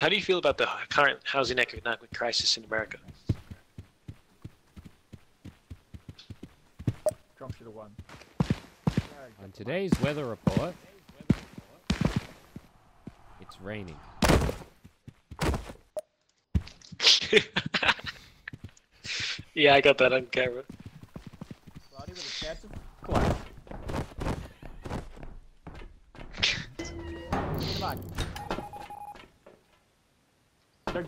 How do you feel about the current housing economic crisis in America? Drop should have won. On today's weather report, it's raining. yeah, I got that on camera.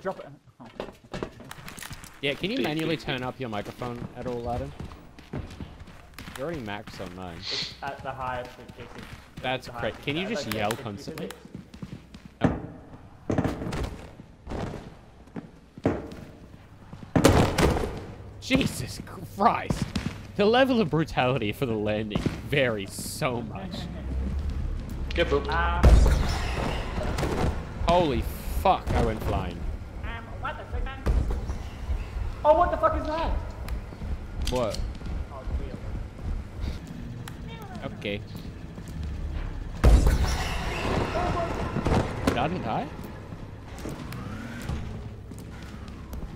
Don't drop it. Oh. Yeah, can you manually turn up your microphone at all, Adam? You're already maxed on mine. It's at the highest it gets. it- That's the great. Can you just yell 50%. constantly? Jesus Christ! The level of brutality for the landing varies so much. Get booped. Um, Holy fuck, I went flying. Oh, what the fuck is that? What? Oh, it's wheel. Okay. Did Adam die?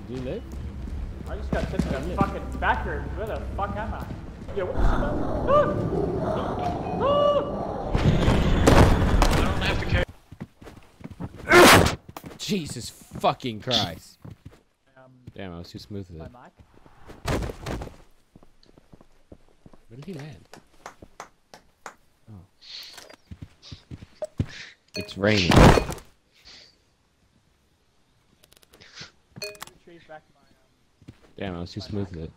Did you live? I just got sent to the fucking backwards. Where the fuck am I? Yeah, what the fuck? I don't have to carry. Jesus fucking Christ. Damn, I was too smooth with my it. mic. Where did he land? Oh. It's raining. Retrieve back my, Damn, I was too smooth with it.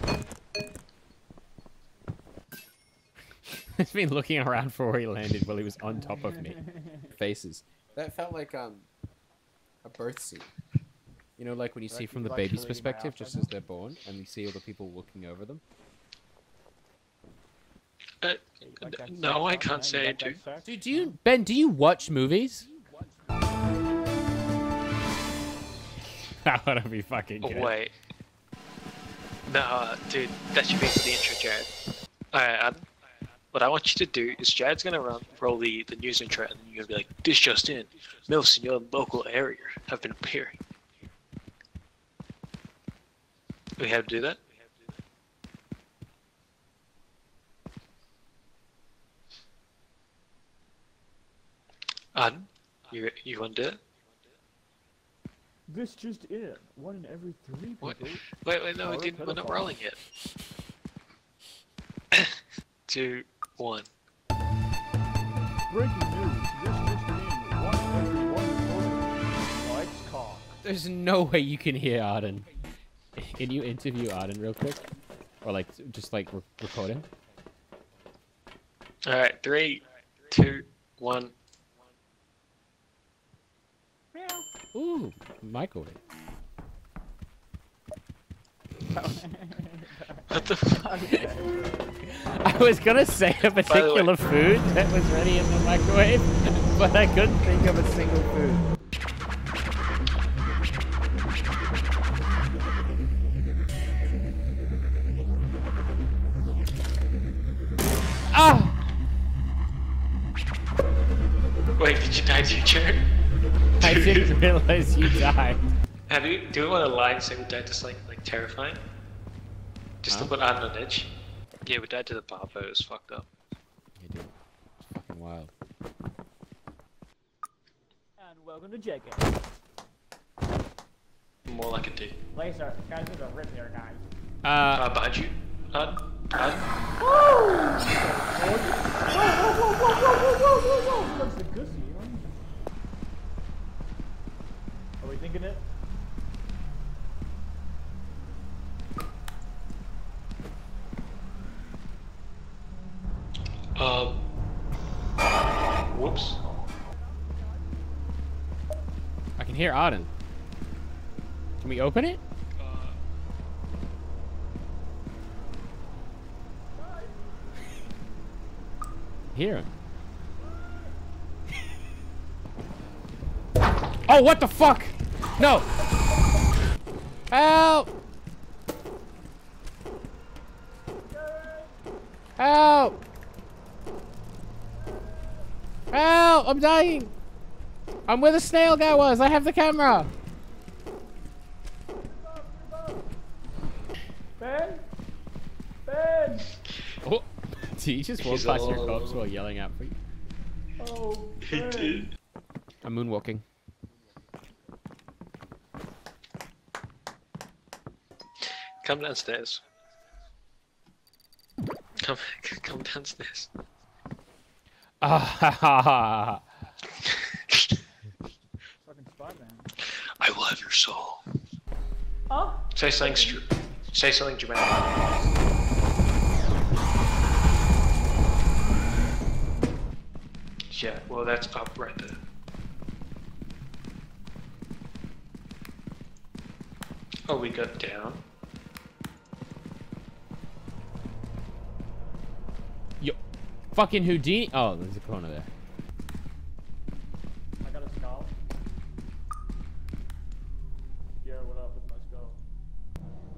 He's been looking around for where he landed while he was on top of me. Faces. That felt like um a birth scene. You know, like when you see from the like baby's perspective, just as they're born, and you see all the people looking over them. Uh, like no, I can't say You I like do. that? Dude, do you Ben? Do you watch movies? that would be fucking Oh, good. wait. No, dude, that should be for the intro, Jared. Alright, Adam. What I want you to do is Jared's gonna run roll the, the news intro and you're gonna be like, This just in. MILFs in your local area have been appearing. We have to do that? Adam, you you wanna do it? This just in. One in every three people. What? Wait, wait, no, we didn't, we're not rolling yet. Two, one. Breaking news. This just in. One in every one reporter likes cock. There's no way you can hear Arden. Can you interview Arden real quick? Or like, just like re- record him? All right, three, two, one. Ooh, microwave. What the? F- I was gonna say a way- particular food that was ready in the microwave, but I couldn't think of a single food. Die too, Jared? I didn't realize you died. Have you? Do you want a line say we died to something like terrifying? Just Huh? to put Adam on edge. Yeah, we died to the Papa. It was fucked up. You did. It's fucking wild. And welcome to JK. More like a D. Laser. Guys, there's a rip there, guys. Uh, Uh, behind you. Adam. Adam. Whoa, whoa, whoa, whoa, whoa, whoa, whoa, whoa! What's the goosey? huh? Are we thinking it? Um. Whoops. I can hear Auden. Can we open it? Uh, Hear him. oh, what the fuck? No! Help! Help! Help! I'm dying! I'm where the snail guy was. I have the camera. Ben? Ben! Oh. Did you just walk He's past your all- cops while yelling out for you? Oh, He Ben. did. I'm moonwalking. Come downstairs. Come, come downstairs. Ah ha ha ha. Fucking Spider-Man. I will have your soul. Huh? Say something. Say something dramatic. Yeah, well, that's up right there. Oh, we got down. Fucking Houdini. Oh, there's a corner there. I got a skull. Yo, what up with my skull?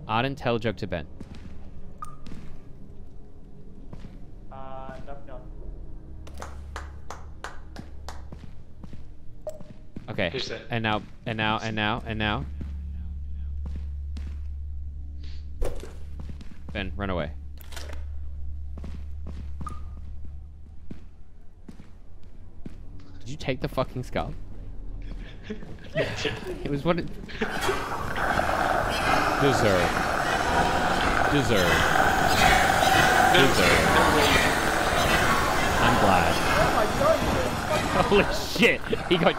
Arden, tell a joke to Ben. Uh, nope, no. Okay. Who's that? And now, and now, and now, and now. Ben, run away. Did you take the fucking skull? It was what it deserved. Deserved. Deserved. I'm glad. Oh my god, you fucking Holy shit! He got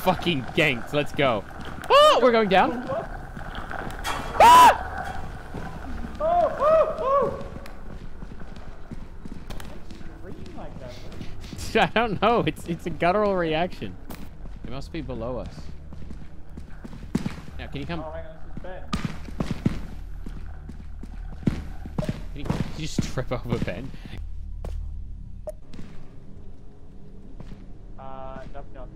fucking ganked. Let's go. Oh, we're going down. Ah! Oh, oh, oh! Don't scream like that, man. I don't know. It's it's a guttural reaction. It must be below us. Now, can you come? Oh, on, this is Ben. Can you, can you just trip over Ben? Uh, nope, nope.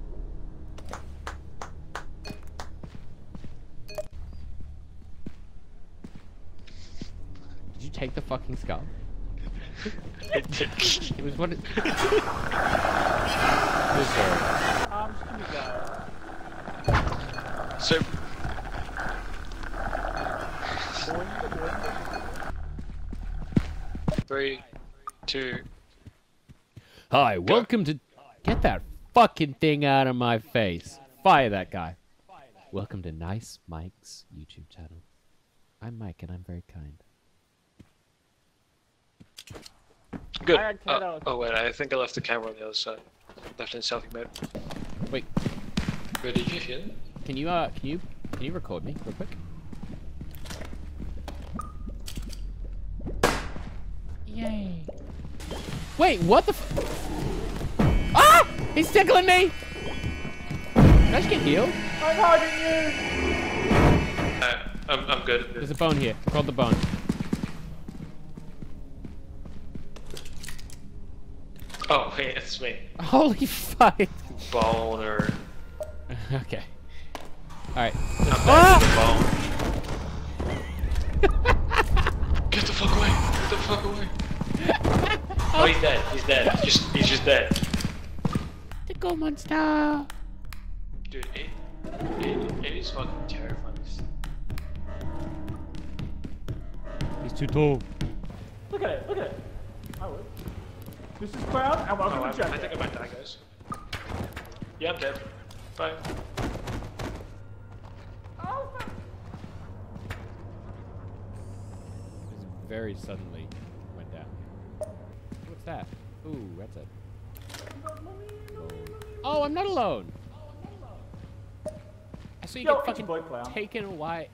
Did you take the fucking skull? It did. It was what it. Deserved. Um, just give me that. so, Boing, boing. three, two. Hi, welcome to. Get that fucking thing out of my face. Fire that guy. Welcome to Nice Mike's YouTube channel. I'm Mike and I'm very kind. Good. I got Oh, wait, I think I left the camera on the other side. Left in selfie mode. Wait, Wait, did you hear that? can you uh, can you can you record me real quick? Yay! Wait, what the? F ah! He's tickling me. Can I just get healed? I'm hugging you! Uh, I'm, I'm good. There's a bone here. Roll the bone. Oh, wait, it's me. Holy fuck! Boner. okay. All right. Ah! the bone. Get the fuck away! Get the fuck away! Oh, he's dead. He's dead. He's just, he's just dead. The Tickle monster. Dude, it, it, it is fucking terrifying. He's too tall. Look at it, look at it. I would. This is Crown, and welcome Oh, I, to I think I Jack. might die, guys. Yeah, I'm dead. Bye. Oh, fuck. Just very suddenly went down. What's that? Ooh, that's it. Oh, I'm not alone. I saw you Yo, get fucking Boy taken away,